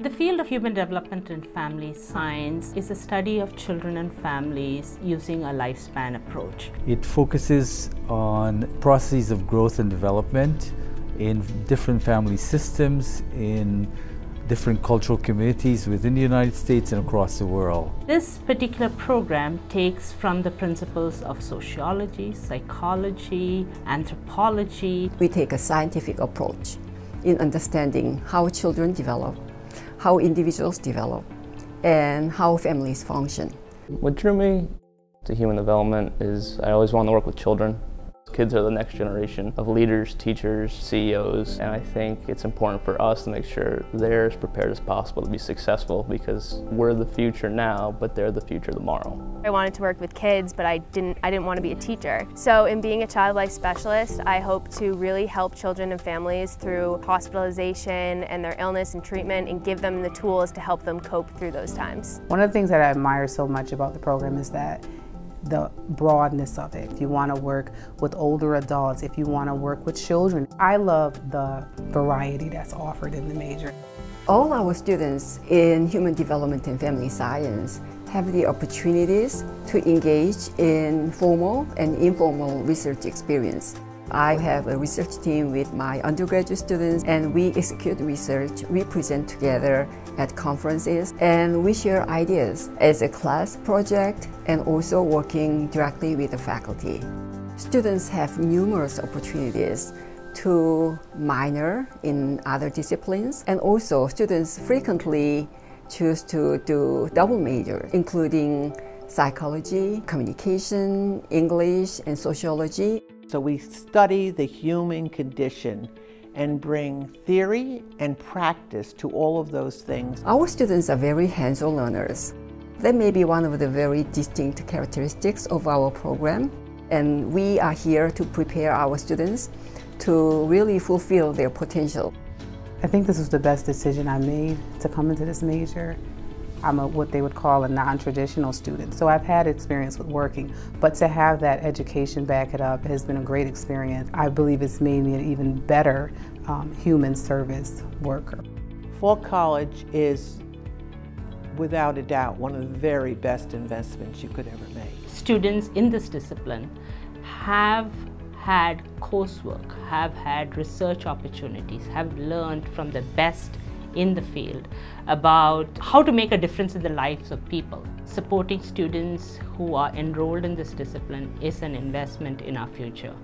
The field of human development and family science is a study of children and families using a lifespan approach. It focuses on processes of growth and development in different family systems, in different cultural communities within the United States and across the world. This particular program takes from the principles of sociology, psychology, anthropology. We take a scientific approach in understanding how children develop how individuals develop, and how families function. What drew me to human development is I always wanted to work with children. Kids are the next generation of leaders, teachers, CEOs, and I think it's important for us to make sure they're as prepared as possible to be successful because we're the future now, but they're the future tomorrow. I wanted to work with kids, but I didn't, I didn't want to be a teacher. So in being a child life specialist, I hope to really help children and families through hospitalization and their illness and treatment and give them the tools to help them cope through those times. One of the things that I admire so much about the program is that the broadness of it. If you want to work with older adults, if you want to work with children. I love the variety that's offered in the major. All our students in human development and family science have the opportunities to engage in formal and informal research experience. I have a research team with my undergraduate students and we execute research, we present together at conferences and we share ideas as a class project and also working directly with the faculty. Students have numerous opportunities to minor in other disciplines and also students frequently choose to do double major including psychology, communication, English, and sociology. So we study the human condition and bring theory and practice to all of those things. Our students are very hands-on learners. That may be one of the very distinct characteristics of our program. And we are here to prepare our students to really fulfill their potential. I think this was the best decision I made to come into this major. I'm a, what they would call a non-traditional student. So I've had experience with working, but to have that education back it up has been a great experience. I believe it's made me an even better um, human service worker. Falk College is without a doubt one of the very best investments you could ever make. Students in this discipline have had coursework, have had research opportunities, have learned from the best in the field about how to make a difference in the lives of people. Supporting students who are enrolled in this discipline is an investment in our future.